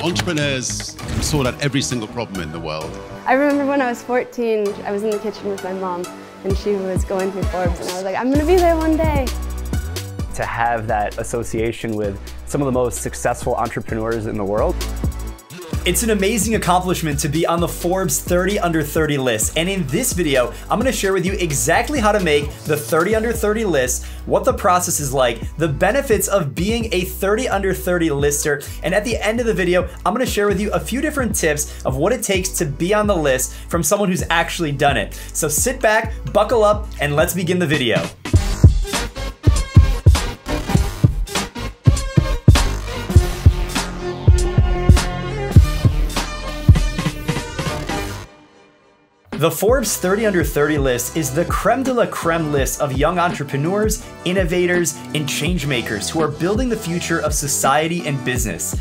Entrepreneurs can sort out every single problem in the world. I remember when I was 14, I was in the kitchen with my mom and she was going through Forbes and I was like, I'm gonna be there one day. To have that association with some of the most successful entrepreneurs in the world. It's an amazing accomplishment to be on the Forbes 30 under 30 list. And in this video, I'm gonna share with you exactly how to make the 30 under 30 list, what the process is like, the benefits of being a 30 under 30 lister. And at the end of the video, I'm gonna share with you a few different tips of what it takes to be on the list from someone who's actually done it. So sit back, buckle up, and let's begin the video. The Forbes 30 Under 30 list is the creme de la creme list of young entrepreneurs, innovators, and changemakers who are building the future of society and business.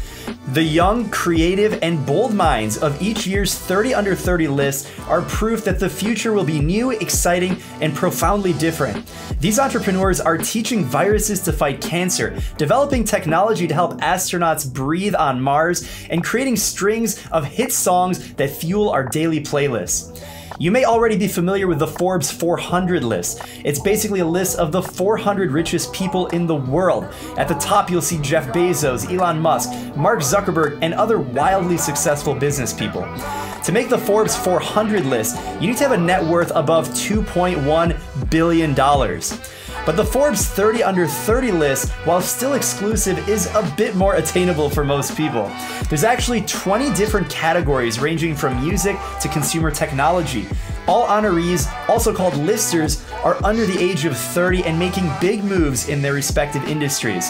The young, creative, and bold minds of each year's 30 Under 30 list are proof that the future will be new, exciting, and profoundly different. These entrepreneurs are teaching viruses to fight cancer, developing technology to help astronauts breathe on Mars, and creating strings of hit songs that fuel our daily playlists. You may already be familiar with the Forbes 400 list. It's basically a list of the 400 richest people in the world. At the top, you'll see Jeff Bezos, Elon Musk, Mark Zuckerberg, and other wildly successful business people. To make the Forbes 400 list, you need to have a net worth above $2.1 billion. But the Forbes 30 under 30 list, while still exclusive, is a bit more attainable for most people. There's actually 20 different categories ranging from music to consumer technology. All honorees, also called listers, are under the age of 30 and making big moves in their respective industries.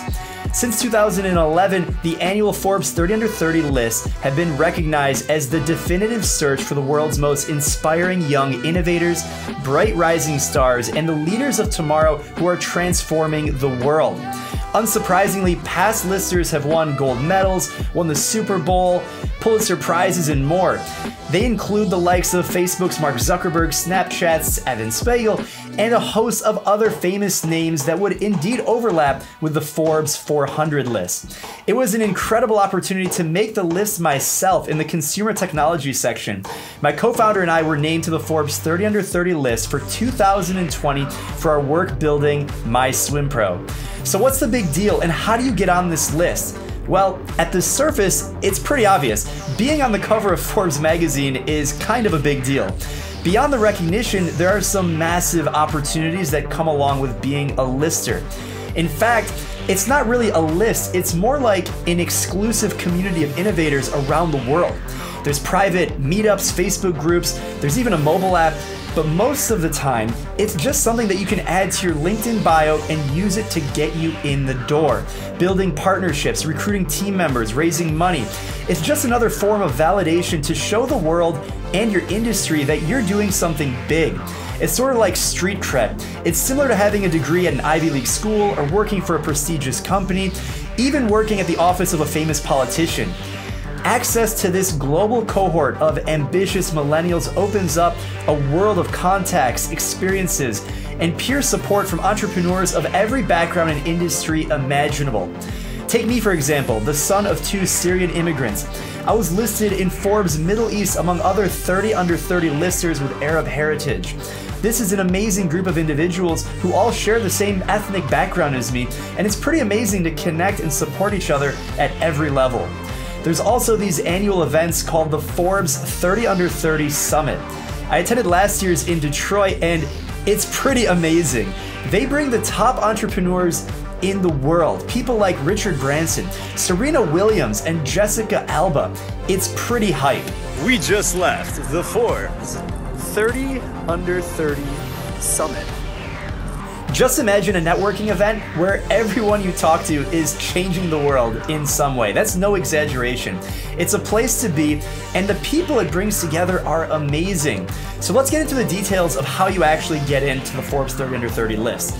Since 2011, the annual Forbes 30 Under 30 lists have been recognized as the definitive search for the world's most inspiring young innovators, bright rising stars, and the leaders of tomorrow who are transforming the world. Unsurprisingly, past listers have won gold medals, won the Super Bowl, Pulitzer Prizes, and more. They include the likes of Facebook's Mark Zuckerberg, Snapchat's Evan Spiegel, and a host of other famous names that would indeed overlap with the Forbes 400 list. It was an incredible opportunity to make the list myself in the consumer technology section. My co founder and I were named to the Forbes 30 Under 30 list for 2020 for our work building My Swim Pro. So, what's the big deal and how do you get on this list? Well, at the surface, it's pretty obvious. Being on the cover of Forbes magazine is kind of a big deal. Beyond the recognition, there are some massive opportunities that come along with being a lister. In fact, it's not really a list, it's more like an exclusive community of innovators around the world. There's private meetups, Facebook groups, there's even a mobile app, but most of the time, it's just something that you can add to your LinkedIn bio and use it to get you in the door. Building partnerships, recruiting team members, raising money. It's just another form of validation to show the world and your industry that you're doing something big. It's sort of like street cred. It's similar to having a degree at an Ivy League school or working for a prestigious company, even working at the office of a famous politician. Access to this global cohort of ambitious millennials opens up a world of contacts, experiences, and peer support from entrepreneurs of every background and industry imaginable. Take me, for example, the son of two Syrian immigrants. I was listed in Forbes Middle East among other 30 under 30 listers with Arab heritage. This is an amazing group of individuals who all share the same ethnic background as me, and it's pretty amazing to connect and support each other at every level. There's also these annual events called the Forbes 30 Under 30 Summit. I attended last year's in Detroit and it's pretty amazing. They bring the top entrepreneurs in the world, people like Richard Branson, Serena Williams, and Jessica Alba. It's pretty hype. We just left the Forbes 30 Under 30 Summit. Just imagine a networking event where everyone you talk to is changing the world in some way. That's no exaggeration. It's a place to be, and the people it brings together are amazing. So let's get into the details of how you actually get into the Forbes 30 Under 30 list.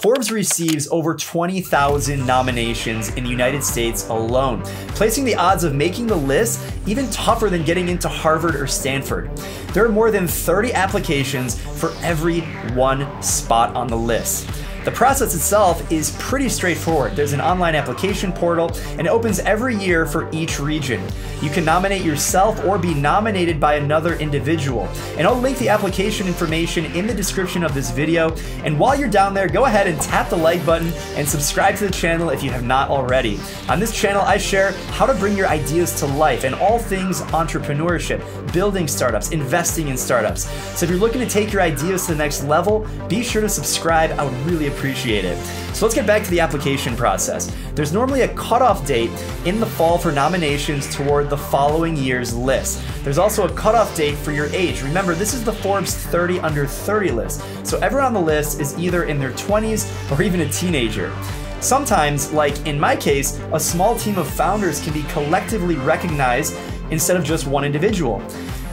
Forbes receives over 20,000 nominations in the United States alone, placing the odds of making the list even tougher than getting into Harvard or Stanford. There are more than 30 applications for every one spot on the list. The process itself is pretty straightforward. There's an online application portal and it opens every year for each region. You can nominate yourself or be nominated by another individual. And I'll link the application information in the description of this video. And while you're down there, go ahead and tap the like button and subscribe to the channel if you have not already. On this channel, I share how to bring your ideas to life and all things entrepreneurship, building startups, investing in startups. So if you're looking to take your ideas to the next level, be sure to subscribe. I would really appreciate it. So let's get back to the application process. There's normally a cutoff date in the fall for nominations toward the following year's list. There's also a cutoff date for your age. Remember, this is the Forbes 30 under 30 list. So everyone on the list is either in their 20s or even a teenager. Sometimes, like in my case, a small team of founders can be collectively recognized instead of just one individual.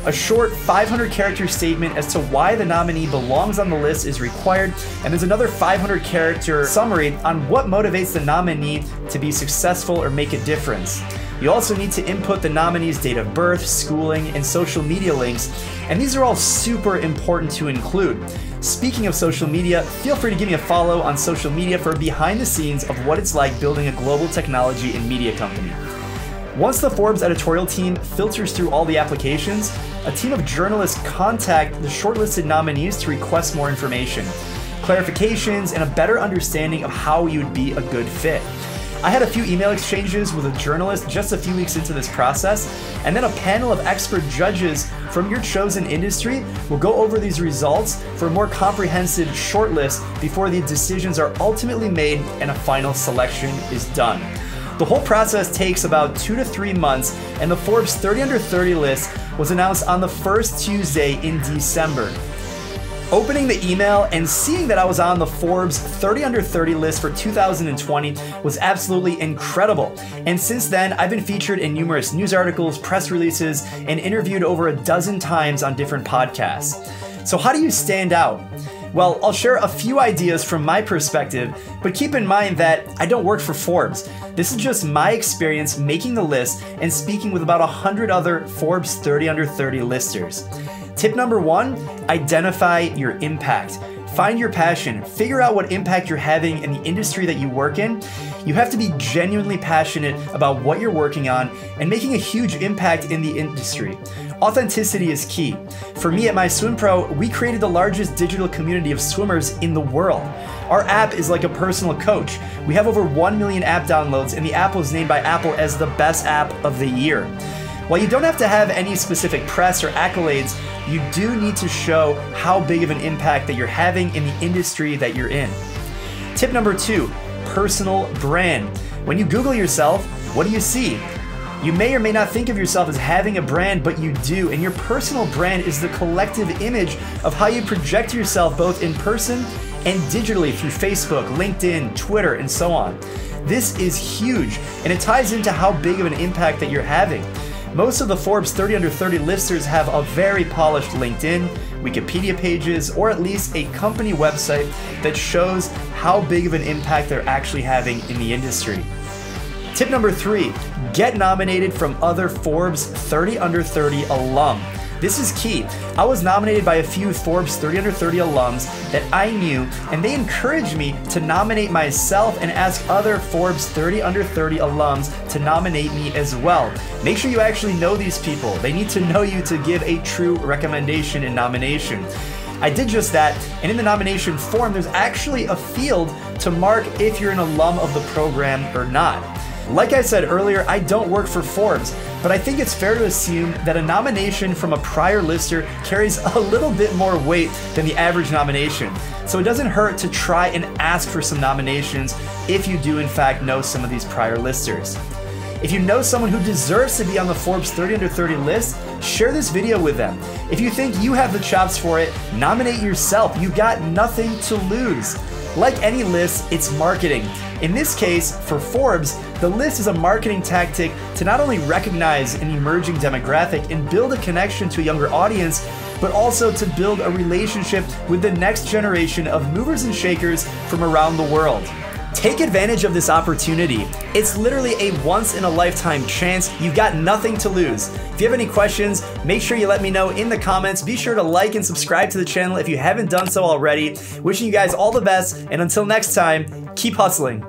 A short 500 character statement as to why the nominee belongs on the list is required, and there's another 500 character summary on what motivates the nominee to be successful or make a difference. You also need to input the nominee's date of birth, schooling, and social media links, and these are all super important to include. Speaking of social media, feel free to give me a follow on social media for behind the scenes of what it's like building a global technology and media company. Once the Forbes editorial team filters through all the applications, a team of journalists contact the shortlisted nominees to request more information, clarifications, and a better understanding of how you would be a good fit. I had a few email exchanges with a journalist just a few weeks into this process, and then a panel of expert judges from your chosen industry will go over these results for a more comprehensive shortlist before the decisions are ultimately made and a final selection is done. The whole process takes about two to three months, and the Forbes 30 Under 30 list was announced on the first Tuesday in December. Opening the email and seeing that I was on the Forbes 30 Under 30 list for 2020 was absolutely incredible. And since then, I've been featured in numerous news articles, press releases, and interviewed over a dozen times on different podcasts. So, how do you stand out? Well, I'll share a few ideas from my perspective, but keep in mind that I don't work for Forbes. This is just my experience making the list and speaking with about 100 other Forbes 30 under 30 listers. Tip number one identify your impact. Find your passion, figure out what impact you're having in the industry that you work in. You have to be genuinely passionate about what you're working on and making a huge impact in the industry. Authenticity is key. For me at My Swim Pro, we created the largest digital community of swimmers in the world. Our app is like a personal coach. We have over 1 million app downloads, and the app was named by Apple as the best app of the year. While you don't have to have any specific press or accolades, you do need to show how big of an impact that you're having in the industry that you're in. Tip number two personal brand. When you Google yourself, what do you see? You may or may not think of yourself as having a brand, but you do, and your personal brand is the collective image of how you project yourself both in person and digitally through Facebook, LinkedIn, Twitter, and so on. This is huge, and it ties into how big of an impact that you're having. Most of the Forbes 30 under 30 listers have a very polished LinkedIn, Wikipedia pages, or at least a company website that shows how big of an impact they're actually having in the industry. Tip number three get nominated from other Forbes 30 under 30 alum. This is key. I was nominated by a few Forbes 30 under 30 alums that I knew, and they encouraged me to nominate myself and ask other Forbes 30 under 30 alums to nominate me as well. Make sure you actually know these people. They need to know you to give a true recommendation and nomination. I did just that, and in the nomination form, there's actually a field to mark if you're an alum of the program or not. Like I said earlier, I don't work for Forbes, but I think it's fair to assume that a nomination from a prior lister carries a little bit more weight than the average nomination. So it doesn't hurt to try and ask for some nominations if you do, in fact, know some of these prior listers. If you know someone who deserves to be on the Forbes 30 under 30 list, share this video with them. If you think you have the chops for it, nominate yourself. You got nothing to lose. Like any list, it's marketing. In this case, for Forbes, the list is a marketing tactic to not only recognize an emerging demographic and build a connection to a younger audience, but also to build a relationship with the next generation of movers and shakers from around the world. Take advantage of this opportunity. It's literally a once in a lifetime chance. You've got nothing to lose. If you have any questions, make sure you let me know in the comments. Be sure to like and subscribe to the channel if you haven't done so already. Wishing you guys all the best, and until next time, keep hustling.